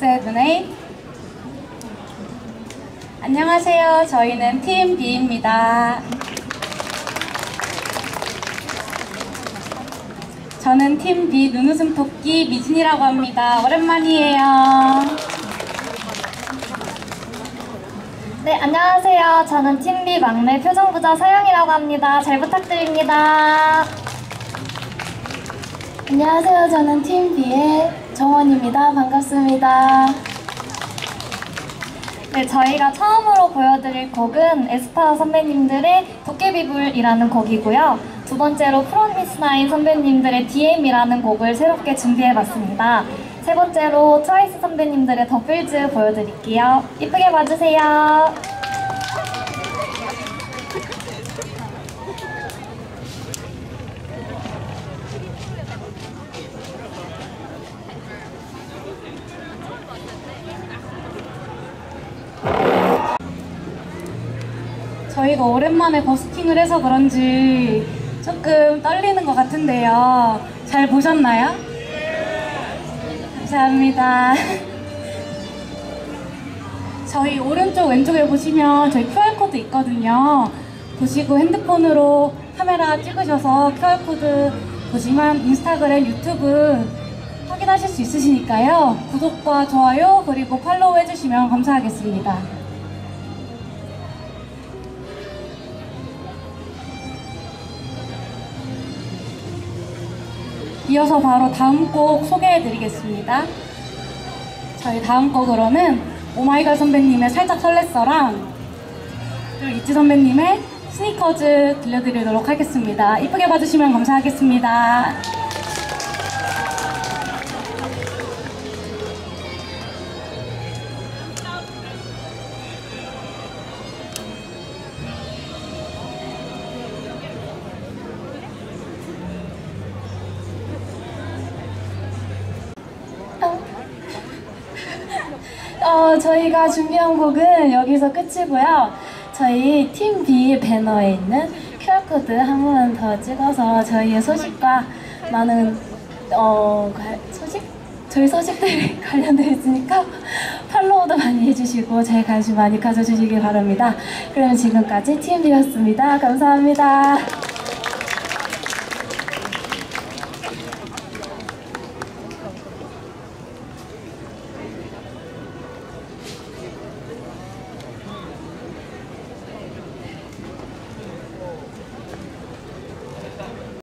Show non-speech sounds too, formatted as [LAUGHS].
세븐의 안녕하세요. 저희는 팀 B입니다. 저는 팀 B 눈웃음 토끼 미진이라고 합니다. 오랜만이에요. 네, 안녕하세요. 저는 팀비 막내 표정부자 서영이라고 합니다. 잘 부탁드립니다. 안녕하세요. 저는 팀 B의 정원입니다. 반갑습니다. 네, 저희가 처음으로 보여드릴 곡은 에스파 선배님들의 도깨비불이라는 곡이고요. 두 번째로 프로미스나인 선배님들의 DM이라는 곡을 새롭게 준비해봤습니다. 세 번째로 트와이스 선배님들의 더 필즈 보여드릴게요. 이쁘게 봐주세요. 저희가 오랜만에 버스킹을 해서 그런지 조금 떨리는 것 같은데요. 잘 보셨나요? 감사합니다. [LAUGHS] 저희 오른쪽 왼쪽에 보시면 저희 QR코드 있거든요. 보시고 핸드폰으로 카메라 찍으셔서 QR코드 보시면 인스타그램, 유튜브 확인하실 수 있으시니까요. 구독과 좋아요 그리고 팔로우 해주시면 감사하겠습니다. 이어서 바로 다음 곡 소개해 드리겠습니다. 저희 다음 곡으로는 오마이걸 선배님의 살짝 설렜어랑 그리고 이지 선배님의 스니커즈 들려드리도록 하겠습니다. 이쁘게 봐주시면 감사하겠습니다. 어, 저희가 준비한 곡은 여기서 끝이고요. 저희 팀 B 배너에 있는 QR코드 한번더 찍어서 저희의 소식과 많은 어, 가- 소식? 저희 소식들이 [LAUGHS] 관련되어 있으니까 팔로우도 많이 해주시고 제 관심 많이 가져주시길 바랍니다. 그럼 지금까지 팀 B였습니다. 감사합니다.